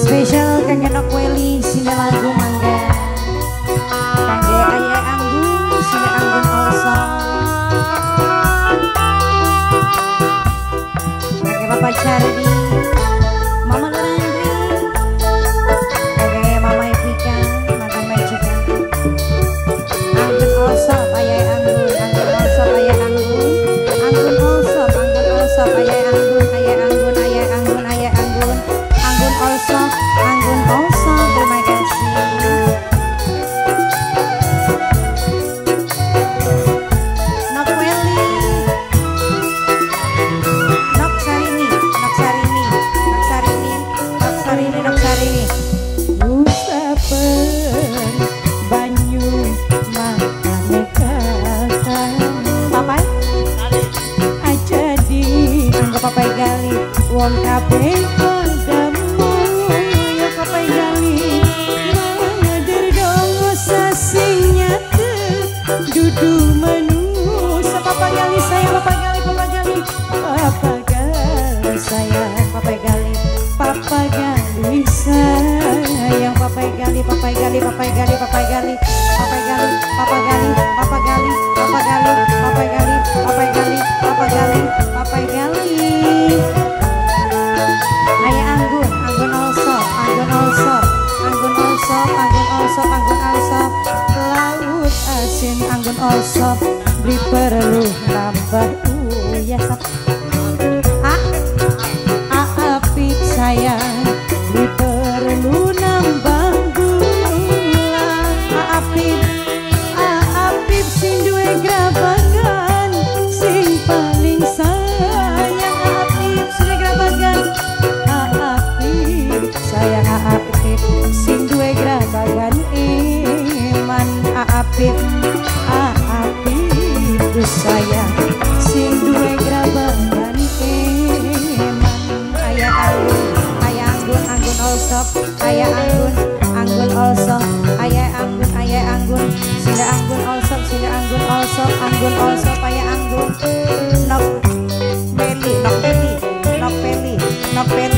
Spesial kangge nok weli sine lagu mangga. Kangge ayah anggun sine anggun also. Kangge Bapak Chardi, papa gali Anggun, Anggun also, Anggun also, Anggun also, Anggun also, laut asin Anggun also, beli perlu ayah anggun anggun also. Ayah anggun ayah anggun. Sila anggun also sila anggun also. Anggun also ayah anggun. Nok Beli, nok beli, nok beli, nok beli,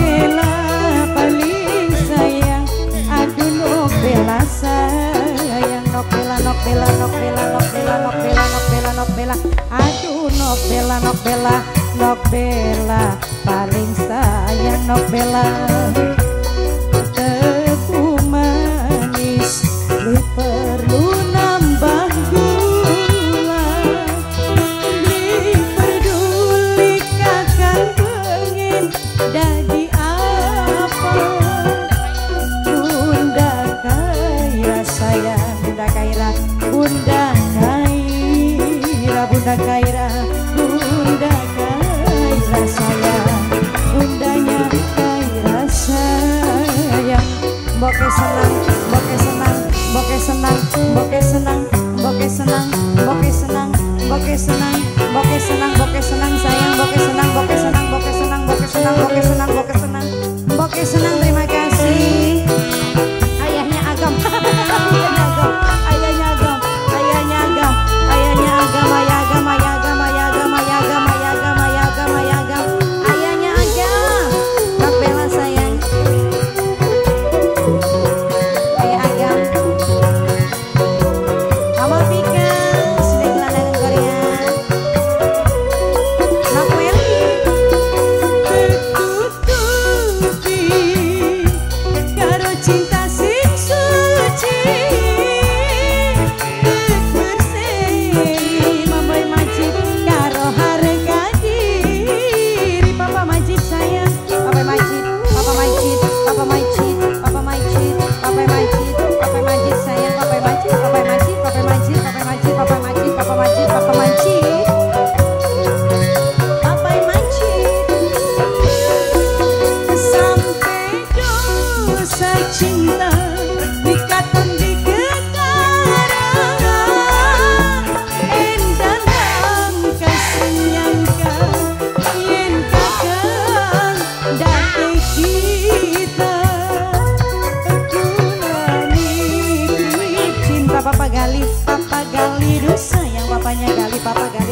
bela paling sayang. Aduh nok bela sayang. Nok bela nok bela nok bela nok bela nok bela Bunda Kaira Bunda Kaira Bunda Kaira sayang Bundanya Kaira sayang Boke senang Boke senang Boke senang Boke senang Boke senang Boke senang Boke senang Boke senang Boke senang sayang Boke senang Boke senang Boke senang Boke senang Boke senang Boke senang Boke senang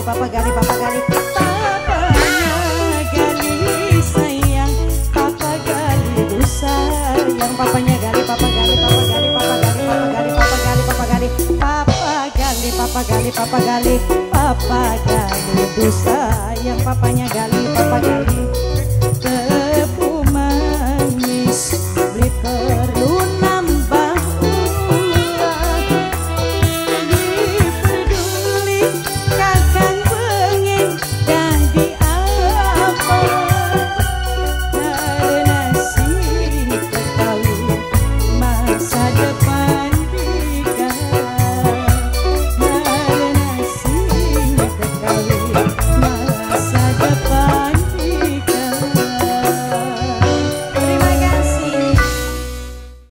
Papa Gali, Papa Gali. Papanya Gali Papa Gali Papa Gali, Papa Gali, Papa sayang. Papanya Gali, Papa Gali.